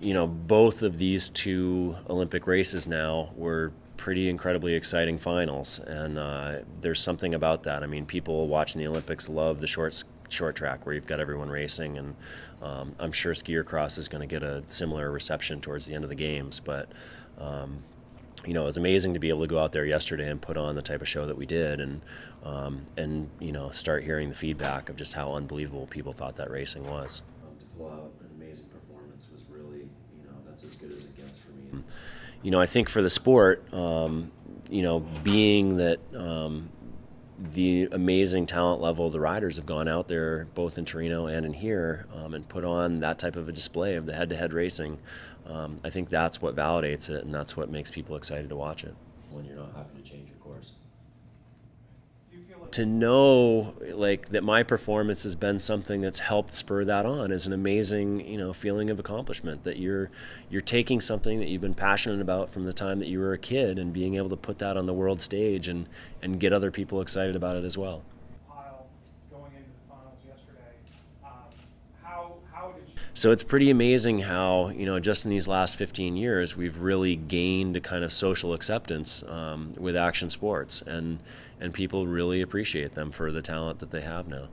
you know, both of these two Olympic races now were pretty incredibly exciting finals, and uh, there's something about that. I mean, people watching the Olympics love the short short track where you've got everyone racing, and um, I'm sure skier cross is going to get a similar reception towards the end of the games. But um, you know, it was amazing to be able to go out there yesterday and put on the type of show that we did, and um, and you know, start hearing the feedback of just how unbelievable people thought that racing was. An amazing performance was really, you know, that's as good as it gets for me. You know, I think for the sport, um, you know, being that um, the amazing talent level the riders have gone out there both in Torino and in here um, and put on that type of a display of the head-to-head racing. Um, I think that's what validates it and that's what makes people excited to watch it. When you're not having to change your course to know like that my performance has been something that's helped spur that on is an amazing you know feeling of accomplishment that you're you're taking something that you've been passionate about from the time that you were a kid and being able to put that on the world stage and and get other people excited about it as well so it's pretty amazing how you know just in these last 15 years we've really gained a kind of social acceptance um, with action sports and and people really appreciate them for the talent that they have now